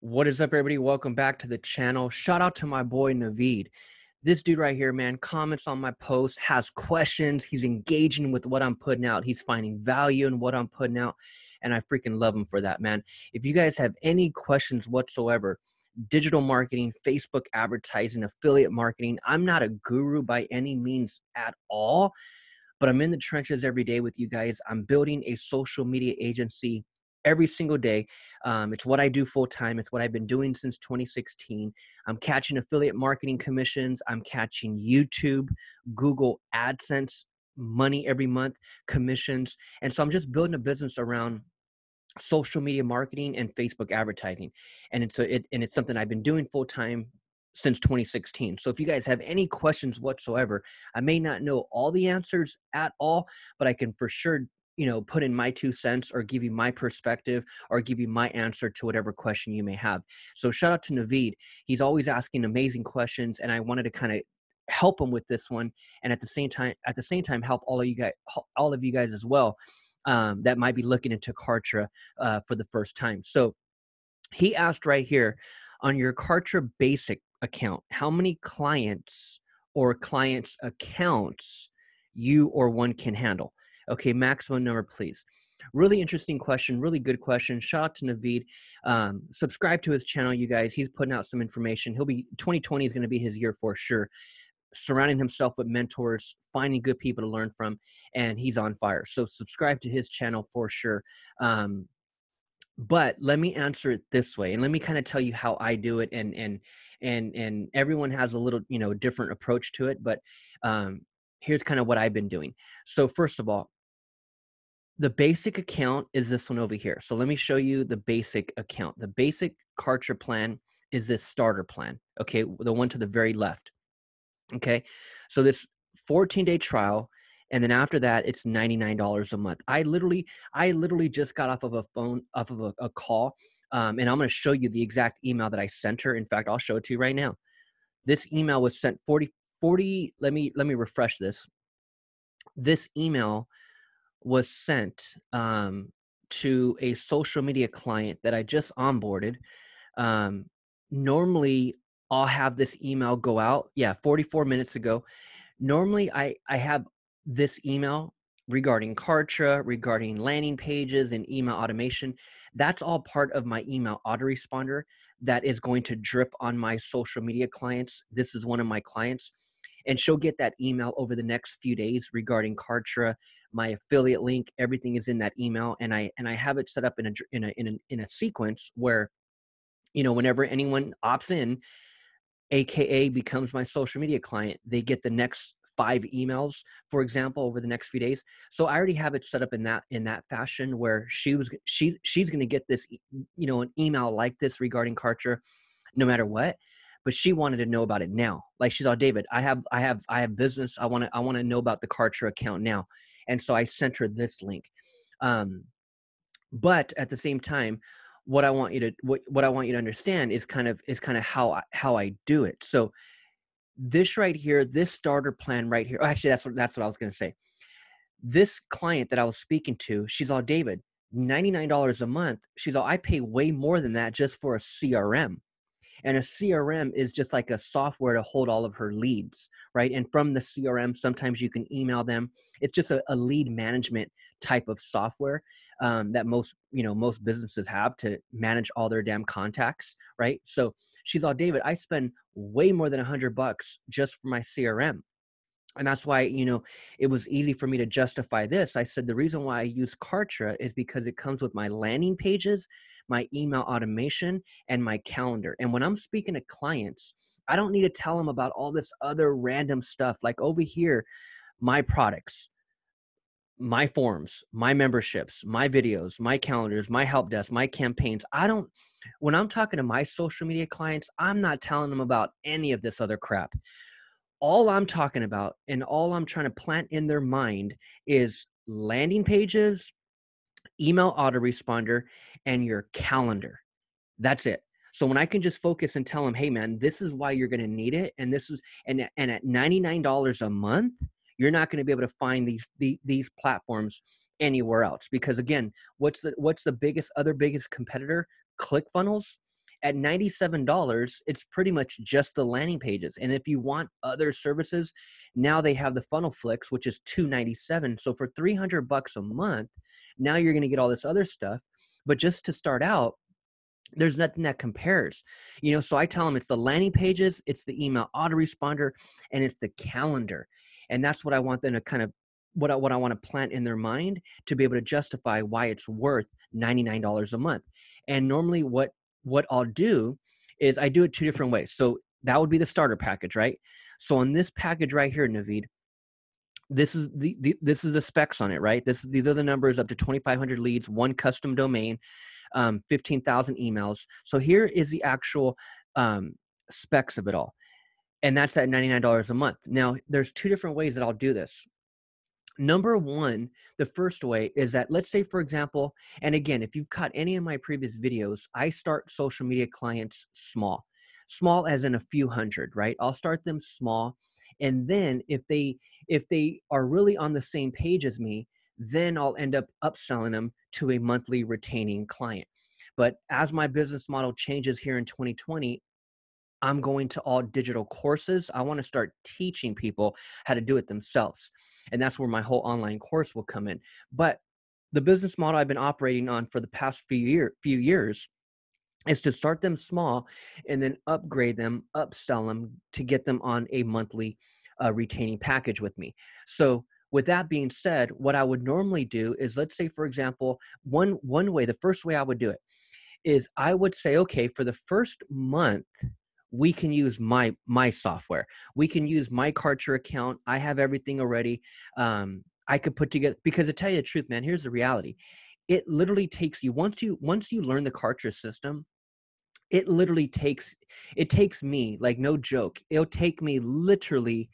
What is up, everybody? Welcome back to the channel. Shout out to my boy Naveed. This dude right here, man, comments on my posts, has questions. He's engaging with what I'm putting out. He's finding value in what I'm putting out. And I freaking love him for that, man. If you guys have any questions whatsoever, digital marketing, Facebook advertising, affiliate marketing, I'm not a guru by any means at all, but I'm in the trenches every day with you guys. I'm building a social media agency every single day. Um, it's what I do full time. It's what I've been doing since 2016. I'm catching affiliate marketing commissions. I'm catching YouTube, Google AdSense money every month, commissions. And so I'm just building a business around social media marketing and Facebook advertising. And it's a, it, and it's something I've been doing full time since 2016. So if you guys have any questions whatsoever, I may not know all the answers at all, but I can for sure you know put in my two cents or give you my perspective or give you my answer to whatever question you may have. So shout out to naveed. He's always asking amazing questions and i wanted to kind of help him with this one and at the same time at the same time help all of you guys all of you guys as well um, that might be looking into kartra uh, for the first time. So he asked right here on your kartra basic account how many clients or clients accounts you or one can handle Okay, maximum number, please. Really interesting question, really good question. Shout out to Naveed. Um, subscribe to his channel, you guys. He's putting out some information. He'll be 2020 is going to be his year for sure. Surrounding himself with mentors, finding good people to learn from, and he's on fire. So subscribe to his channel for sure. Um, but let me answer it this way and let me kind of tell you how i do it and and and and everyone has a little you know different approach to it but um here's kind of what i've been doing so first of all the basic account is this one over here. So let me show you the basic account. The basic Kartra plan is this starter plan. Okay, the one to the very left. Okay, so this 14 day trial, and then after that, it's $99 a month. I literally, I literally just got off of a phone, off of a, a call, um, and I'm going to show you the exact email that I sent her. In fact, I'll show it to you right now. This email was sent 40, 40. Let me let me refresh this. This email was sent um, to a social media client that I just onboarded. Um, normally, I'll have this email go out. Yeah, 44 minutes ago. Normally, I I have this email regarding Kartra, regarding landing pages and email automation. That's all part of my email autoresponder that is going to drip on my social media clients. This is one of my clients and she'll get that email over the next few days regarding Kartra. My affiliate link, everything is in that email, and I and I have it set up in a in a in a, in a sequence where, you know, whenever anyone opts in, aka becomes my social media client, they get the next five emails for example over the next few days so i already have it set up in that in that fashion where she was she she's going to get this you know an email like this regarding kartra no matter what but she wanted to know about it now. Like she's all David, I have I have I have business. I want to I want to know about the Kartra account now. And so I sent her this link. Um, but at the same time, what I want you to what, what I want you to understand is kind of is kind of how I, how I do it. So this right here, this starter plan right here. Actually, that's what that's what I was going to say. This client that I was speaking to, she's all David, $99 a month. She's all I pay way more than that just for a CRM and a crm is just like a software to hold all of her leads right? And from the crm sometimes you can email them. It's just a, a lead management type of software um, that most you know most businesses have to manage all their damn contacts right? So she's all david i spend way more than a hundred bucks just for my crm and that's why you know it was easy for me to justify this. I said the reason why i use kartra is because it comes with my landing pages my email automation and my calendar. And when i'm speaking to clients i don't need to tell them about all this other random stuff. Like over here my products my forms my memberships my videos my calendars my help desk my campaigns. I don't when i'm talking to my social media clients i'm not telling them about any of this other crap all I'm talking about and all I'm trying to plant in their mind is landing pages, email autoresponder, and your calendar. That's it. So when I can just focus and tell them, hey man, this is why you're gonna need it, and this is and and at $99 a month, you're not gonna be able to find these these, these platforms anywhere else. Because again, what's the what's the biggest other biggest competitor? ClickFunnels at $97 it's pretty much just the landing pages and if you want other services now they have the Funnel Flix which is 297 so for 300 bucks a month now you're going to get all this other stuff but just to start out there's nothing that compares you know so i tell them it's the landing pages it's the email autoresponder and it's the calendar and that's what i want them to kind of what I, what I want to plant in their mind to be able to justify why it's worth $99 a month. And normally what what I'll do is I do it two different ways. So that would be the starter package, right? So on this package right here, Naveed, this is the, the this is the specs on it, right? This these are the numbers up to 2,500 leads, one custom domain, um, 15,000 emails. So here is the actual um, specs of it all, and that's at $99 a month. Now there's two different ways that I'll do this number one the first way is that let's say for example and again if you've caught any of my previous videos i start social media clients small small as in a few hundred right? I'll start them small and then if they if they are really on the same page as me then i'll end up upselling them to a monthly retaining client. But as my business model changes here in 2020 I'm going to all digital courses. I want to start teaching people how to do it themselves. And that's where my whole online course will come in. But the business model I've been operating on for the past few year few years is to start them small and then upgrade them, upsell them to get them on a monthly uh, retaining package with me. So with that being said, what I would normally do is let's say for example, one one way, the first way I would do it is I would say, okay, for the first month, we can use my my software. We can use my kartra account. I have everything already. Um, i could put together because to tell you the truth man here's the reality. It literally takes you once you once you learn the kartra system it literally takes it takes me like no joke it'll take me literally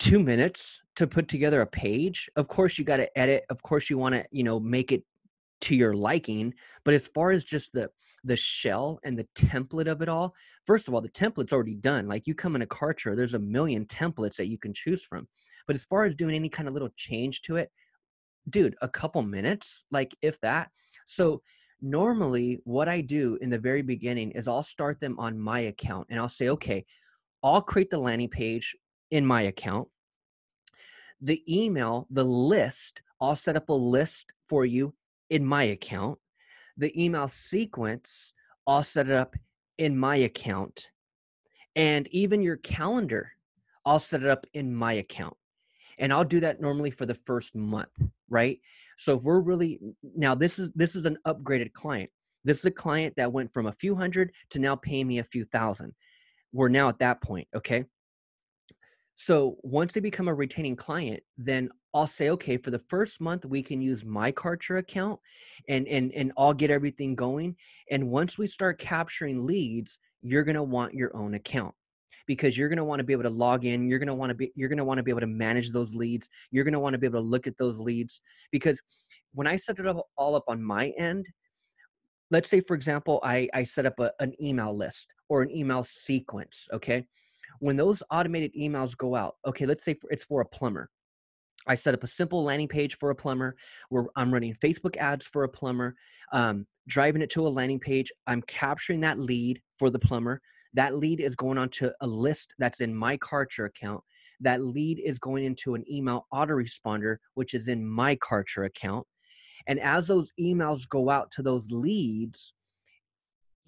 two minutes to put together a page. Of course you got to edit. Of course you want to you know make it to your liking but as far as just the the shell and the template of it all first of all the template's already done like you come in a kartra there's a million templates that you can choose from but as far as doing any kind of little change to it dude a couple minutes like if that. So normally what i do in the very beginning is i'll start them on my account and i'll say okay i'll create the landing page in my account. The email the list i'll set up a list for you in my account. The email sequence, I'll set it up in my account. And even your calendar, I'll set it up in my account. And I'll do that normally for the first month, right? So if we're really now this is this is an upgraded client. This is a client that went from a few hundred to now paying me a few thousand. We're now at that point, okay? So once they become a retaining client, then I'll say, okay, for the first month we can use my Kartra account and and and I'll get everything going. And once we start capturing leads, you're gonna want your own account because you're gonna want to be able to log in, you're gonna want to be you're gonna want to be able to manage those leads, you're gonna want to be able to look at those leads. Because when I set it up all up on my end, let's say for example, I, I set up a, an email list or an email sequence, okay? When those automated emails go out, okay, let's say it's for a plumber. I set up a simple landing page for a plumber where I'm running Facebook ads for a plumber, um, driving it to a landing page. I'm capturing that lead for the plumber. That lead is going onto a list that's in my Kartra account. That lead is going into an email autoresponder, which is in my Kartra account. And as those emails go out to those leads,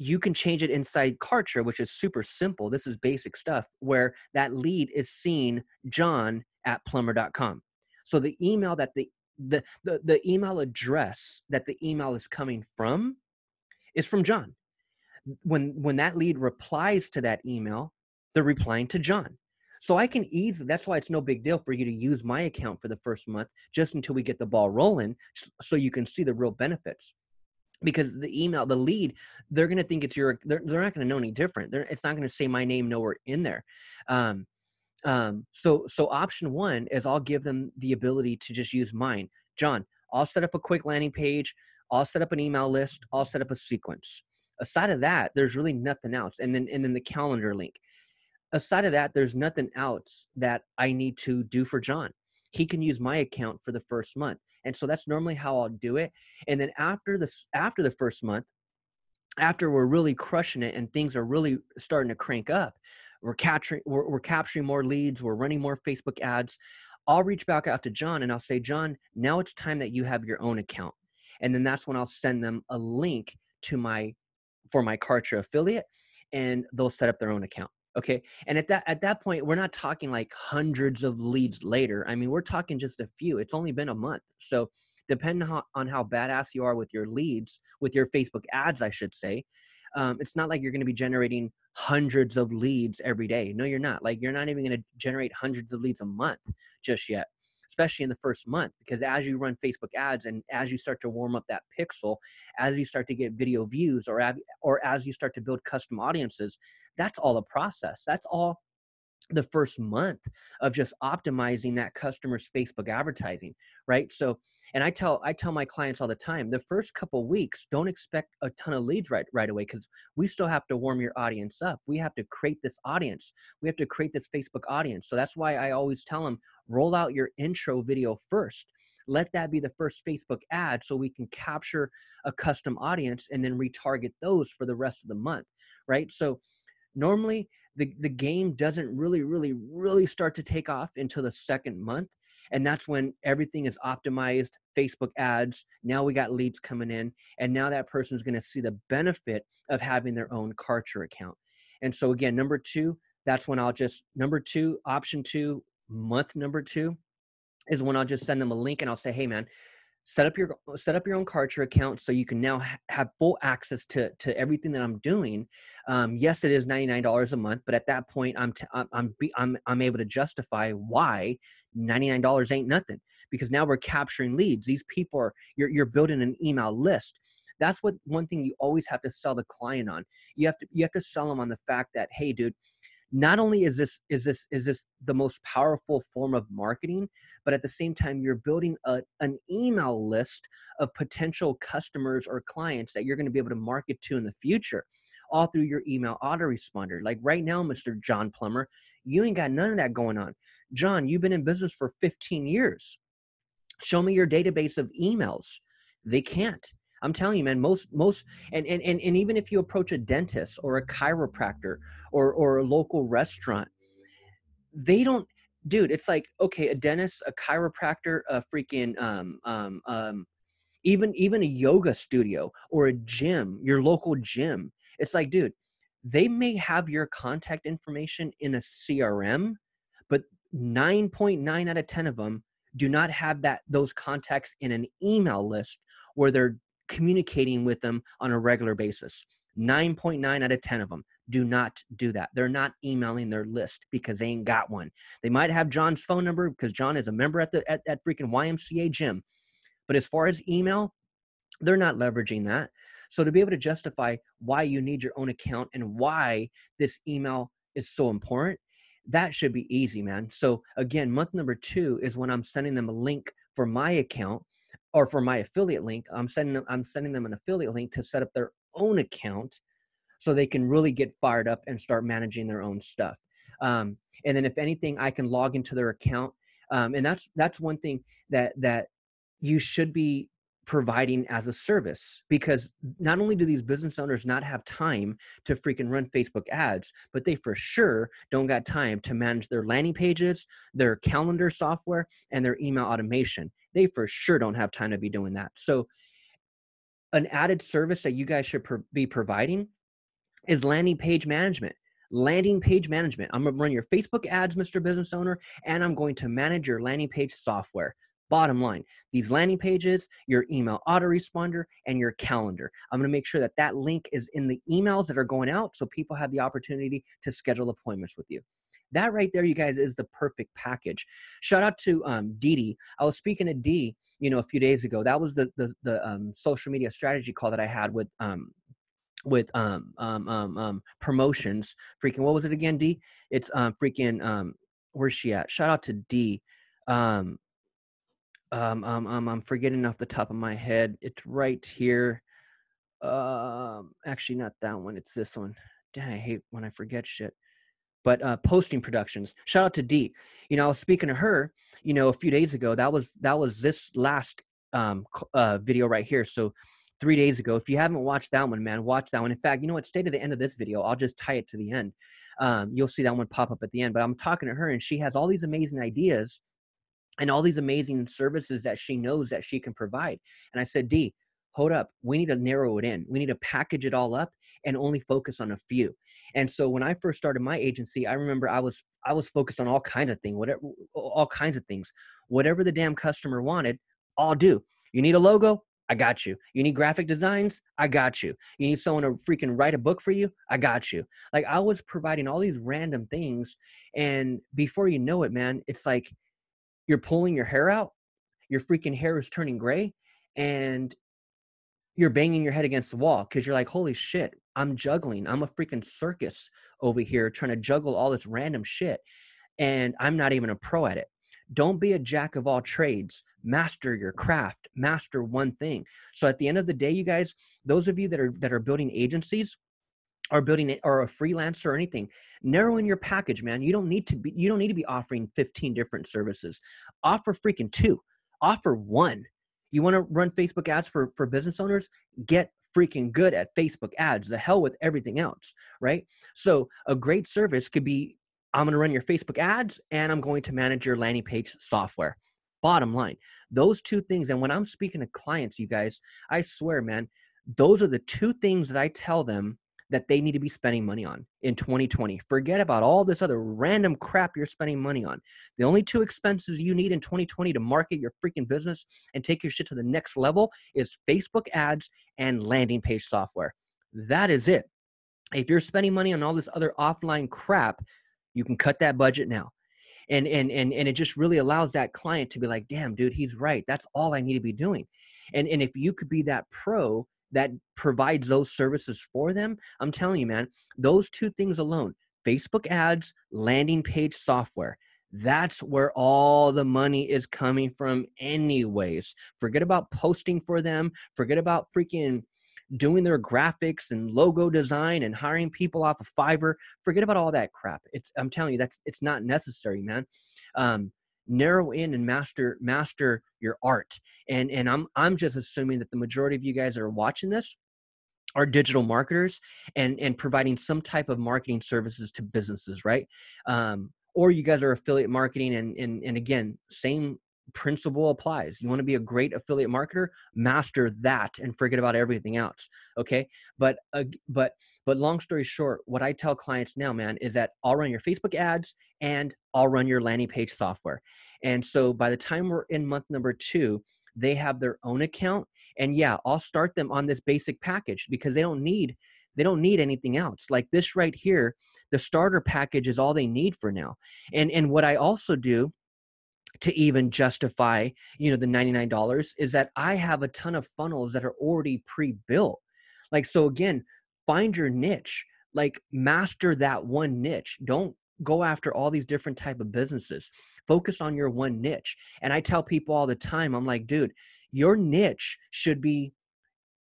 you can change it inside Kartra, which is super simple. This is basic stuff where that lead is seen John at plumber.com. So the email that the the, the the email address that the email is coming from is from John. When when that lead replies to that email, they're replying to John. So I can easily that's why it's no big deal for you to use my account for the first month just until we get the ball rolling so you can see the real benefits because the email the lead they're going to think it's your they're, they're not going to know any different. They're, it's not going to say my name nowhere in there. Um, um, so so option one is i'll give them the ability to just use mine. John i'll set up a quick landing page. I'll set up an email list. I'll set up a sequence. Aside of that there's really nothing else. And then and then the calendar link. Aside of that there's nothing else that i need to do for john he can use my account for the first month and so that's normally how i'll do it and then after this after the first month after we're really crushing it and things are really starting to crank up, we're capturing we're, we're capturing more leads, we're running more Facebook ads. I'll reach back out to John and I'll say, John, now it's time that you have your own account. And then that's when I'll send them a link to my for my Kartra affiliate and they'll set up their own account. Okay. And at that at that point, we're not talking like hundreds of leads later. I mean, we're talking just a few. It's only been a month. So depending on how badass you are with your leads, with your Facebook ads, I should say, um, it's not like you're going to be generating hundreds of leads every day. No, you're not. Like you're not even going to generate hundreds of leads a month just yet, especially in the first month. Because as you run Facebook ads and as you start to warm up that pixel, as you start to get video views, or or as you start to build custom audiences, that's all a process. That's all the first month of just optimizing that customer's Facebook advertising, right? So, and I tell I tell my clients all the time, the first couple weeks, don't expect a ton of leads right right away because we still have to warm your audience up. We have to create this audience. We have to create this Facebook audience. So that's why I always tell them roll out your intro video first. Let that be the first Facebook ad so we can capture a custom audience and then retarget those for the rest of the month, right? So normally the, the game doesn't really, really, really start to take off until the second month. And that's when everything is optimized, Facebook ads. Now we got leads coming in. And now that person is going to see the benefit of having their own Kartra account. And so, again, number two, that's when I'll just, number two, option two, month number two is when I'll just send them a link and I'll say, hey, man, set up your set up your own Kartra account so you can now ha- have full access to to everything that I'm doing. Um, yes, it is ninety nine dollars a month, but at that point, I'm t- I'm I'm, be- I'm I'm able to justify why ninety nine dollars ain't nothing because now we're capturing leads. These people are you're you're building an email list. That's what one thing you always have to sell the client on. You have to you have to sell them on the fact that hey, dude, not only is this is this is this the most powerful form of marketing but at the same time you're building a, an email list of potential customers or clients that you're going to be able to market to in the future all through your email autoresponder. Like right now mr john plummer you ain't got none of that going on. John you've been in business for 15 years. Show me your database of emails. They can't I'm telling you, man, most most and and and, and even if you approach a dentist or a chiropractor or or a local restaurant, they don't dude, it's like, okay, a dentist, a chiropractor, a freaking um um um even even a yoga studio or a gym, your local gym. It's like, dude, they may have your contact information in a CRM, but 9.9 out of 10 of them do not have that those contacts in an email list where they're communicating with them on a regular basis. 9.9 out of 10 of them do not do that. They're not emailing their list because they ain't got one. They might have John's phone number because John is a member at the at that freaking YMCA gym. But as far as email, they're not leveraging that. So to be able to justify why you need your own account and why this email is so important, that should be easy, man. So again, month number 2 is when I'm sending them a link for my account or for my affiliate link, I'm sending them, I'm sending them an affiliate link to set up their own account so they can really get fired up and start managing their own stuff. Um, and then if anything, I can log into their account. Um, and that's that's one thing that that you should be providing as a service because not only do these business owners not have time to freaking run Facebook ads, but they for sure don't got time to manage their landing pages, their calendar software, and their email automation. They for sure don't have time to be doing that. So, an added service that you guys should pro- be providing is landing page management landing page management. I'm going to run your Facebook ads, Mr. Business Owner, and I'm going to manage your landing page software. Bottom line, these landing pages, your email autoresponder, and your calendar. I'm going to make sure that that link is in the emails that are going out so people have the opportunity to schedule appointments with you. That right there, you guys, is the perfect package. Shout out to um, Dee Dee. I was speaking to Dee, you know, a few days ago. That was the the, the um, social media strategy call that I had with um, with um, um, um, um, promotions. Freaking, what was it again, D? It's um, freaking, um, where's she at? Shout out to D. Um, um, um, um, I'm forgetting off the top of my head. It's right here. Um, actually, not that one. It's this one. Dang, I hate when I forget shit. But uh, posting productions. Shout out to D. You know, I was speaking to her. You know, a few days ago. That was that was this last um, uh, video right here. So three days ago. If you haven't watched that one, man, watch that one. In fact, you know what? Stay to the end of this video. I'll just tie it to the end. Um, you'll see that one pop up at the end. But I'm talking to her, and she has all these amazing ideas and all these amazing services that she knows that she can provide. And I said, D, hold up. We need to narrow it in. We need to package it all up and only focus on a few. And so when I first started my agency, I remember I was I was focused on all kinds of things, whatever all kinds of things. Whatever the damn customer wanted, I'll do. You need a logo? I got you. You need graphic designs? I got you. You need someone to freaking write a book for you? I got you. Like I was providing all these random things and before you know it, man, it's like you're pulling your hair out, your freaking hair is turning gray and you're banging your head against the wall because you're like, holy shit, I'm juggling. I'm a freaking circus over here trying to juggle all this random shit. And I'm not even a pro at it. Don't be a jack of all trades. Master your craft. Master one thing. So at the end of the day, you guys, those of you that are that are building agencies, are building it or a freelancer or anything narrow in your package man you don't need to be you don't need to be offering 15 different services offer freaking two offer one you want to run Facebook ads for, for business owners? Get freaking good at Facebook ads. The hell with everything else, right? So a great service could be I'm going to run your Facebook ads and I'm going to manage your landing page software. Bottom line, those two things. And when I'm speaking to clients, you guys, I swear, man, those are the two things that I tell them that they need to be spending money on in 2020. Forget about all this other random crap you're spending money on. The only two expenses you need in 2020 to market your freaking business and take your shit to the next level is Facebook ads and landing page software. That is it. If you're spending money on all this other offline crap, you can cut that budget now. And, and and and it just really allows that client to be like damn dude he's right that's all i need to be doing and and if you could be that pro that provides those services for them, I'm telling you, man, those two things alone Facebook ads, landing page software. That's where all the money is coming from, anyways. Forget about posting for them. Forget about freaking doing their graphics and logo design and hiring people off of Fiverr. Forget about all that crap. It's I'm telling you, that's it's not necessary, man. Um, narrow in and master master your art. And and i'm i'm just assuming that the majority of you guys are watching this are digital marketers and and providing some type of marketing services to businesses right? Um, or you guys are affiliate marketing and and, and again same principle applies. You want to be a great affiliate marketer, master that and forget about everything else. Okay? But uh, but but long story short, what I tell clients now, man, is that I'll run your Facebook ads and I'll run your landing page software. And so by the time we're in month number 2, they have their own account and yeah, I'll start them on this basic package because they don't need they don't need anything else like this right here the starter package is all they need for now and and what i also do to even justify you know the $99 is that i have a ton of funnels that are already pre-built. Like so again find your niche like master that one niche. Don't go after all these different type of businesses. Focus on your one niche. And i tell people all the time i'm like dude your niche should be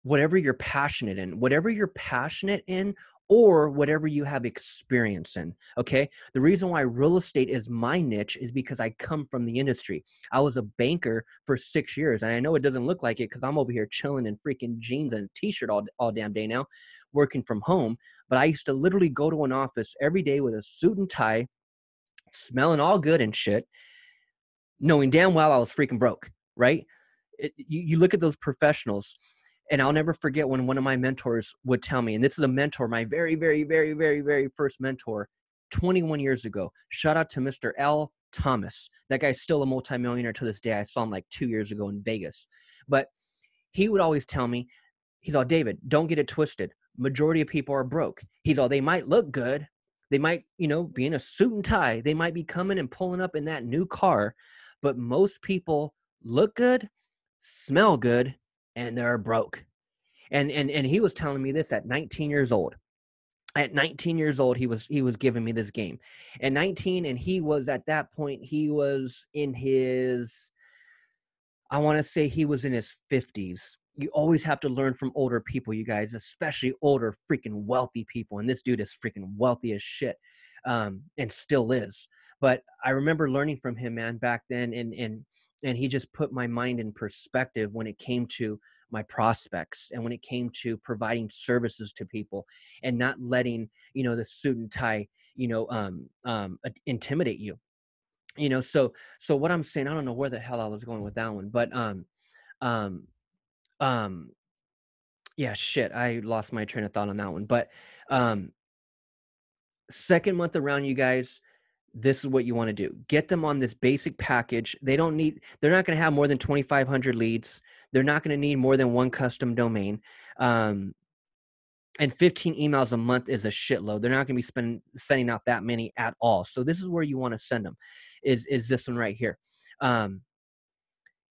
whatever you're passionate in. Whatever you're passionate in or whatever you have experience in. Okay. The reason why real estate is my niche is because I come from the industry. I was a banker for six years. And I know it doesn't look like it because I'm over here chilling in freaking jeans and a t shirt all, all damn day now, working from home. But I used to literally go to an office every day with a suit and tie, smelling all good and shit, knowing damn well I was freaking broke. Right. It, you, you look at those professionals and I'll never forget when one of my mentors would tell me, and this is a mentor, my very, very, very, very, very first mentor, 21 years ago. Shout out to Mr. L. Thomas. That guy's still a multimillionaire to this day. I saw him like two years ago in Vegas. But he would always tell me, he's all, David, don't get it twisted. Majority of people are broke. He's all, they might look good. They might, you know, be in a suit and tie. They might be coming and pulling up in that new car. But most people look good, smell good, and they're broke. And and and he was telling me this at 19 years old. At 19 years old, he was he was giving me this game. At 19, and he was at that point, he was in his I want to say he was in his 50s. You always have to learn from older people, you guys, especially older freaking wealthy people. And this dude is freaking wealthy as shit. Um, and still is. But I remember learning from him, man, back then, and and and he just put my mind in perspective when it came to my prospects and when it came to providing services to people and not letting you know the suit and tie you know um, um, intimidate you. You know so so what i'm saying i don't know where the hell i was going with that one but um um um yeah shit i lost my train of thought on that one but um second month around you guys this is what you want to do get them on this basic package they don't need they're not going to have more than 2500 leads they're not going to need more than one custom domain um, and 15 emails a month is a shitload they're not going to be spending sending out that many at all so this is where you want to send them is is this one right here um,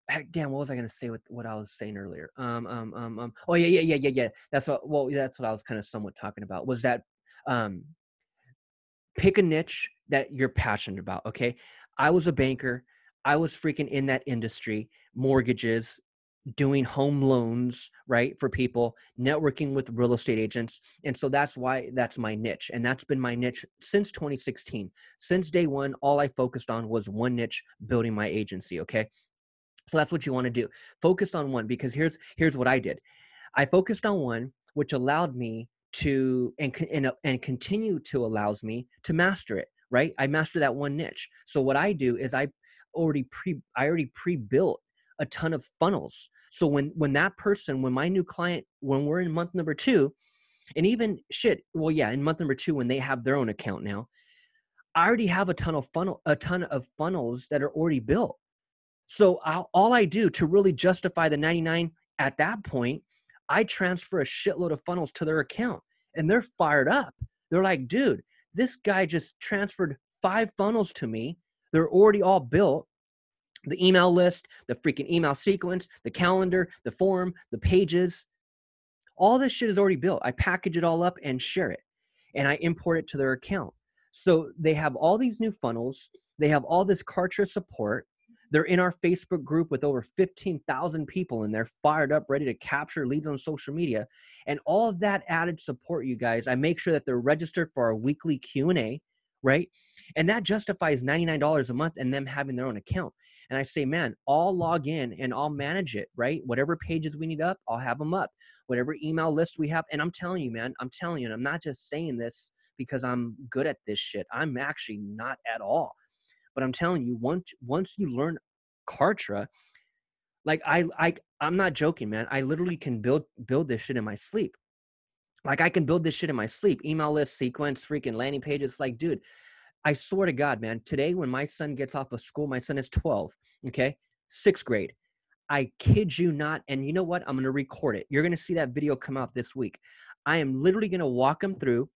heck, damn, what was I gonna say with what I was saying earlier? Um, um, um, um. Oh yeah, yeah, yeah, yeah, yeah. That's what. Well, that's what I was kind of somewhat talking about. Was that um, pick a niche that you're passionate about. Okay. I was a banker. I was freaking in that industry, mortgages, doing home loans, right, for people, networking with real estate agents. And so that's why that's my niche. And that's been my niche since 2016. Since day one, all I focused on was one niche, building my agency. Okay. So that's what you want to do. Focus on one because here's here's what I did. I focused on one, which allowed me to and and, uh, and continue to allows me to master it right? I master that one niche. So what i do is i already pre i already pre-built a ton of funnels. So when when that person when my new client when we're in month number two and even shit well yeah in month number two when they have their own account now i already have a ton of funnel a ton of funnels that are already built. So I'll, all i do to really justify the 99 at that point I transfer a shitload of funnels to their account and they're fired up. They're like, dude, this guy just transferred five funnels to me. They're already all built. The email list, the freaking email sequence, the calendar, the form, the pages, all this shit is already built. I package it all up and share it and I import it to their account. So they have all these new funnels. They have all this Kartra support. They're in our Facebook group with over 15,000 people and they're fired up, ready to capture leads on social media. And all of that added support, you guys, I make sure that they're registered for our weekly Q&A, right? And that justifies $99 a month and them having their own account. And I say, man, I'll log in and I'll manage it, right? Whatever pages we need up, I'll have them up. Whatever email list we have. And I'm telling you, man, I'm telling you, and I'm not just saying this because I'm good at this shit. I'm actually not at all. But I'm telling you, once once you learn Kartra, like I I I'm not joking, man. I literally can build build this shit in my sleep. Like I can build this shit in my sleep. Email list, sequence, freaking landing pages. Like, dude, I swear to God, man. Today, when my son gets off of school, my son is 12. Okay, sixth grade. I kid you not. And you know what? I'm gonna record it. You're gonna see that video come out this week. I am literally gonna walk him through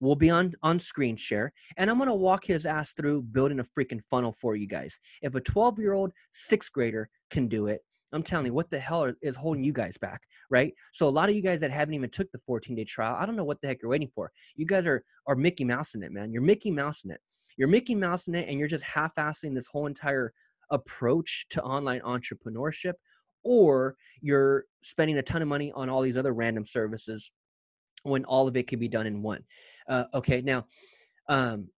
will be on on screen share and i'm going to walk his ass through building a freaking funnel for you guys. If a 12 year old sixth grader can do it i'm telling you what the hell is holding you guys back right? So a lot of you guys that haven't even took the 14 day trial i don't know what the heck you're waiting for. You guys are are mickey mouse in it man. You're mickey mouse in it. You're mickey mouse in it and you're just half-assing this whole entire approach to online entrepreneurship or you're spending a ton of money on all these other random services when all of it could be done in one. Uh, okay, now um,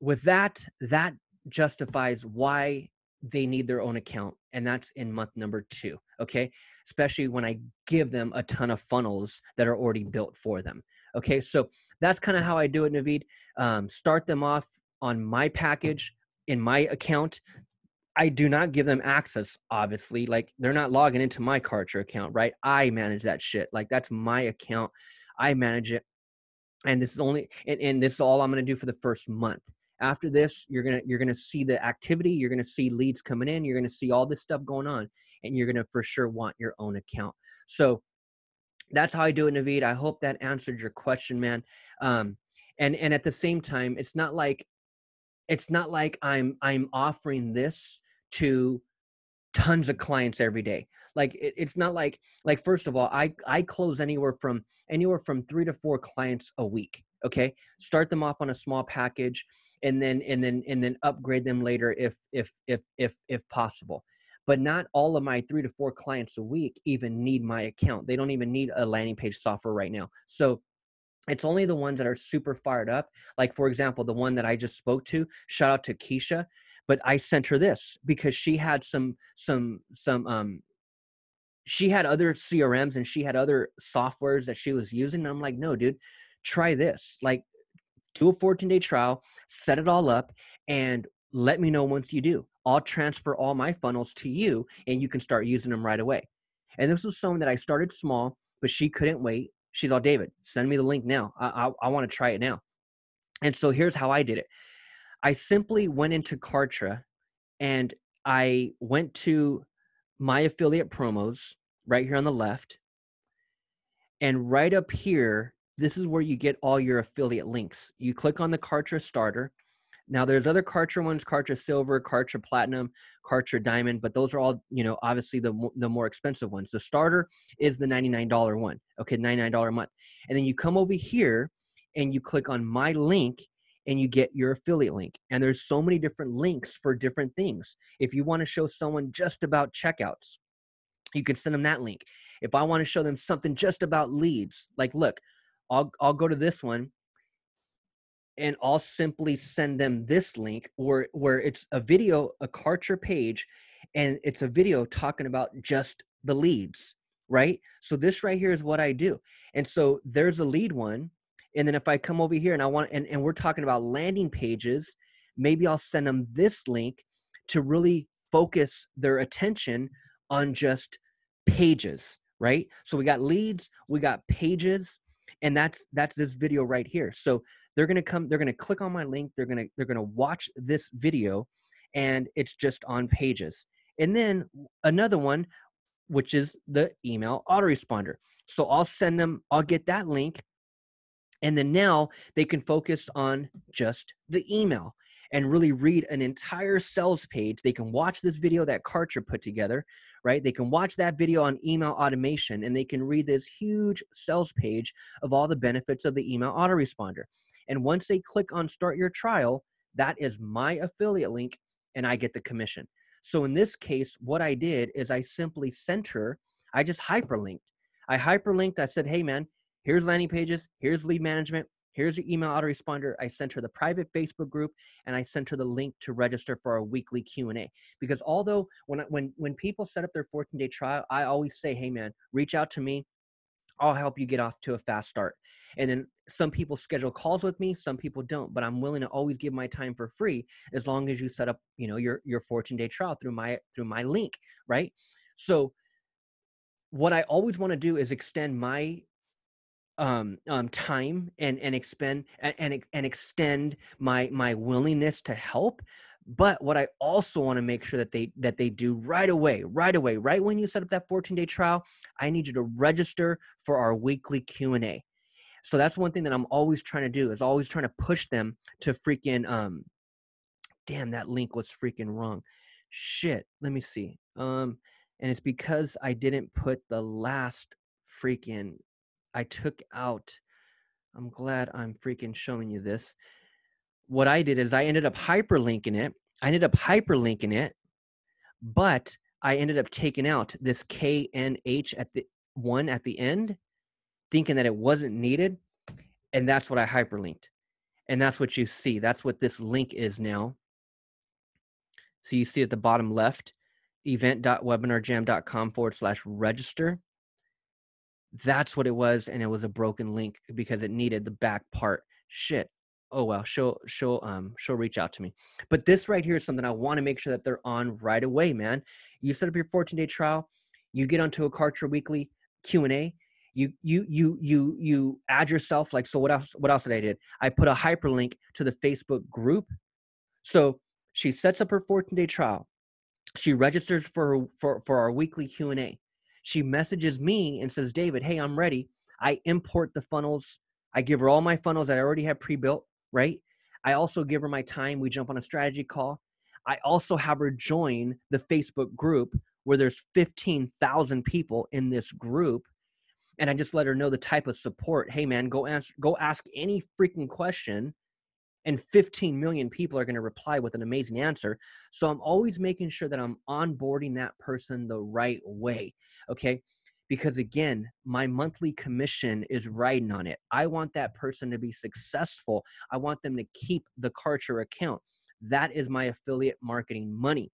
with that, that justifies why they need their own account, and that's in month number two. Okay, especially when I give them a ton of funnels that are already built for them. Okay, so that's kind of how I do it, Naveed. Um, start them off on my package in my account. I do not give them access, obviously. Like they're not logging into my Kartra account, right? I manage that shit. Like that's my account. I manage it. And this is only and, and this is all I'm gonna do for the first month. After this, you're gonna you're gonna see the activity, you're gonna see leads coming in, you're gonna see all this stuff going on, and you're gonna for sure want your own account. So that's how I do it, Naveed. I hope that answered your question, man. Um, and and at the same time, it's not like it's not like I'm I'm offering this to tons of clients every day like it, it's not like like first of all i i close anywhere from anywhere from three to four clients a week okay? Start them off on a small package and then and then and then upgrade them later if if if if if possible. But not all of my three to four clients a week even need my account. They don't even need a landing page software right now. So it's only the ones that are super fired up. Like for example the one that i just spoke to shout out to keisha but i sent her this because she had some some some um she had other crms and she had other softwares that she was using and i'm like no dude try this like do a 14 day trial set it all up and let me know once you do. I'll transfer all my funnels to you and you can start using them right away. And this was someone that i started small but she couldn't wait. She's all david send me the link now. I, I, I want to try it now. And so here's how i did it. I simply went into kartra and i went to my affiliate promos right here on the left. And right up here, this is where you get all your affiliate links. You click on the Kartra starter. Now there's other Kartra ones, Kartra Silver, Kartra Platinum, Kartra Diamond, but those are all, you know, obviously the, the more expensive ones. The starter is the $99 one. Okay, $99 a month. And then you come over here and you click on my link and you get your affiliate link. And there's so many different links for different things. If you want to show someone just about checkouts, you can send them that link. If I want to show them something just about leads, like look, I'll I'll go to this one and I'll simply send them this link where where it's a video, a Kartra page, and it's a video talking about just the leads, right? So this right here is what I do. And so there's a lead one. And then if I come over here and I want and, and we're talking about landing pages, maybe I'll send them this link to really focus their attention on just pages, right? So we got leads, we got pages, and that's that's this video right here. So they're gonna come, they're gonna click on my link, they're gonna they're gonna watch this video, and it's just on pages. And then another one, which is the email autoresponder. So I'll send them, I'll get that link, and then now they can focus on just the email and really read an entire sales page. They can watch this video that Kartra put together, right? They can watch that video on email automation and they can read this huge sales page of all the benefits of the email autoresponder. And once they click on start your trial, that is my affiliate link and I get the commission. So in this case, what I did is I simply sent her, I just hyperlinked. I hyperlinked, I said, hey man, here's landing pages, here's lead management, Here's your email autoresponder. I sent her the private Facebook group and I sent her the link to register for our weekly Q&A. Because although when when when people set up their 14-day trial, I always say, "Hey man, reach out to me. I'll help you get off to a fast start." And then some people schedule calls with me, some people don't, but I'm willing to always give my time for free as long as you set up, you know, your your 14-day trial through my through my link, right? So what I always want to do is extend my um, um, time and and expend and, and extend my my willingness to help. But what i also want to make sure that they that they do right away right away right when you set up that 14 day trial i need you to register for our weekly q&a so that's one thing that i'm always trying to do is always trying to push them to freaking um damn that link was freaking wrong. Shit let me see um and it's because i didn't put the last freaking I took out. I'm glad I'm freaking showing you this. What I did is I ended up hyperlinking it. I ended up hyperlinking it, but I ended up taking out this KNH at the one at the end, thinking that it wasn't needed. And that's what I hyperlinked. And that's what you see. That's what this link is now. So you see at the bottom left, event.webinarjam.com forward slash register that's what it was and it was a broken link because it needed the back part. Shit. Oh well she'll she'll um she'll reach out to me. But this right here is something i want to make sure that they're on right away man. You set up your 14 day trial you get onto a kartra weekly q&a you you you you you add yourself like so what else what else did i did? I put a hyperlink to the facebook group. So she sets up her 14 day trial. She registers for for for our weekly q&a she messages me and says, David, hey, I'm ready. I import the funnels. I give her all my funnels that I already have pre built, right? I also give her my time. We jump on a strategy call. I also have her join the Facebook group where there's 15,000 people in this group. And I just let her know the type of support. Hey, man, go ask, go ask any freaking question and 15 million people are going to reply with an amazing answer. So I'm always making sure that I'm onboarding that person the right way. Okay. Because again, my monthly commission is riding on it. I want that person to be successful. I want them to keep the Kartra account. That is my affiliate marketing money.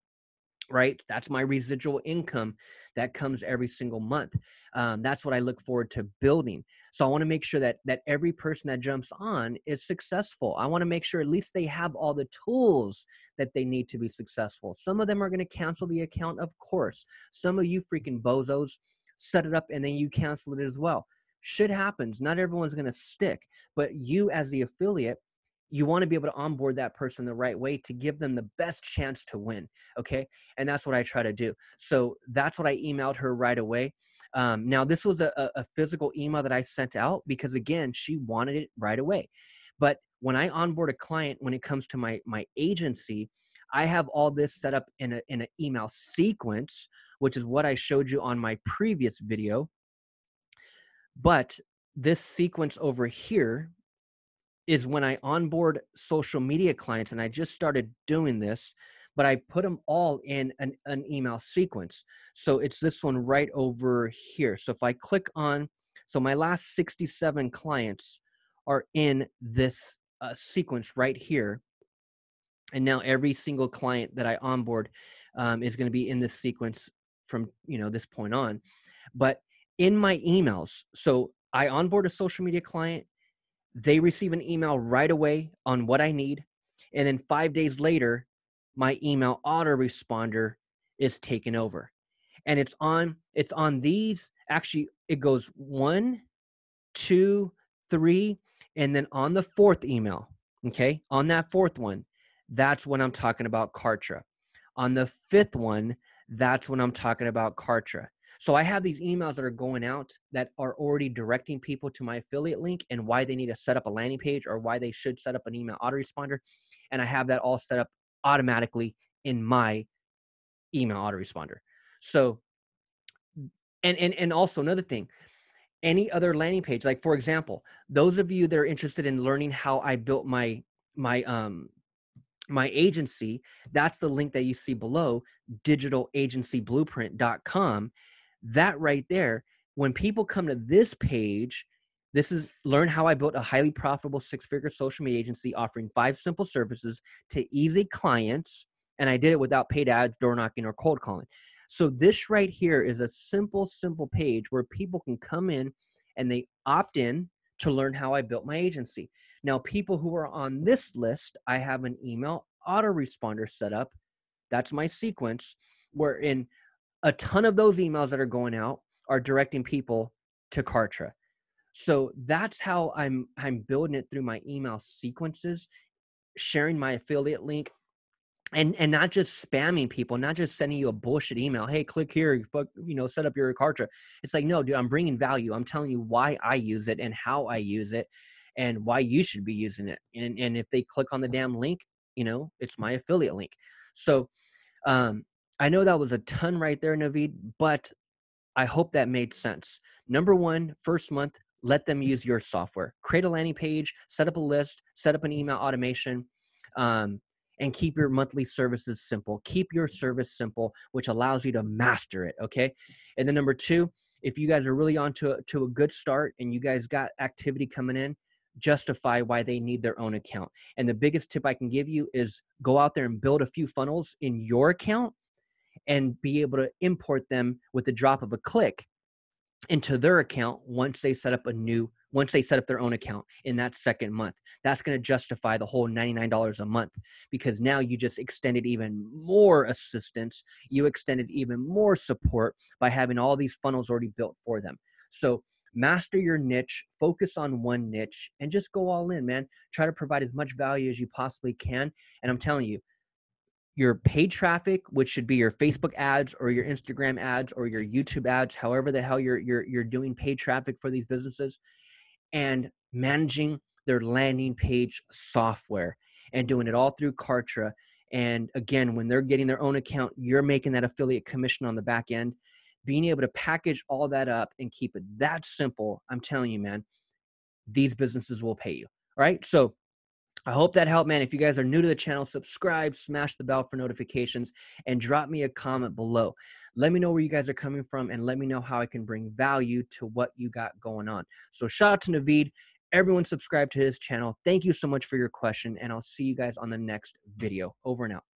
Right? That's my residual income that comes every single month um, that's what i look forward to building. So i want to make sure that that every person that jumps on is successful. I want to make sure at least they have all the tools that they need to be successful. Some of them are going to cancel the account of course. Some of you freaking bozos set it up and then you cancel it as well. Shit happens. Not everyone's going to stick but you as the affiliate you want to be able to onboard that person the right way to give them the best chance to win okay? And that's what i try to do. So that's what i emailed her right away. Um, now this was a, a physical email that i sent out because again she wanted it right away. But when i onboard a client when it comes to my my agency i have all this set up in a in an email sequence which is what i showed you on my previous video. But this sequence over here is when I onboard social media clients, and I just started doing this, but I put them all in an, an email sequence. So it's this one right over here. So if I click on, so my last 67 clients are in this uh, sequence right here. And now every single client that I onboard um, is going to be in this sequence from you know this point on. But in my emails, so I onboard a social media client they receive an email right away on what I need. And then five days later, my email autoresponder is taken over. And it's on, it's on these, actually, it goes one, two, three, and then on the fourth email, okay, on that fourth one, that's when I'm talking about Kartra. On the fifth one, that's when I'm talking about Kartra. So I have these emails that are going out that are already directing people to my affiliate link and why they need to set up a landing page or why they should set up an email autoresponder. And I have that all set up automatically in my email autoresponder. So and and and also another thing, any other landing page, like for example, those of you that are interested in learning how I built my my um my agency, that's the link that you see below, digitalagencyblueprint.com that right there, when people come to this page, this is learn how I built a highly profitable six figure social media agency offering five simple services to easy clients. And I did it without paid ads, door knocking, or cold calling. So, this right here is a simple, simple page where people can come in and they opt in to learn how I built my agency. Now, people who are on this list, I have an email autoresponder set up. That's my sequence, wherein a ton of those emails that are going out are directing people to Kartra. So that's how I'm I'm building it through my email sequences, sharing my affiliate link, and and not just spamming people, not just sending you a bullshit email. Hey, click here, you know, set up your Kartra. It's like no, dude, I'm bringing value. I'm telling you why I use it and how I use it, and why you should be using it. And and if they click on the damn link, you know, it's my affiliate link. So um, I know that was a ton right there, Naveed, but I hope that made sense. Number one, first month, let them use your software. Create a landing page, set up a list, set up an email automation, um, and keep your monthly services simple. Keep your service simple, which allows you to master it. Okay. And then number two, if you guys are really on to, to a good start and you guys got activity coming in, justify why they need their own account. And the biggest tip I can give you is go out there and build a few funnels in your account and be able to import them with the drop of a click into their account once they set up a new once they set up their own account in that second month. That's going to justify the whole $99 a month because now you just extended even more assistance you extended even more support by having all these funnels already built for them. So master your niche focus on one niche and just go all in man. Try to provide as much value as you possibly can and i'm telling you your paid traffic, which should be your Facebook ads or your Instagram ads or your YouTube ads, however the hell you're you're you're doing paid traffic for these businesses, and managing their landing page software and doing it all through Kartra. And again, when they're getting their own account, you're making that affiliate commission on the back end. Being able to package all that up and keep it that simple, I'm telling you, man, these businesses will pay you. All right. So I hope that helped, man. If you guys are new to the channel, subscribe, smash the bell for notifications, and drop me a comment below. Let me know where you guys are coming from and let me know how I can bring value to what you got going on. So, shout out to Naveed. Everyone subscribe to his channel. Thank you so much for your question, and I'll see you guys on the next video. Over and out.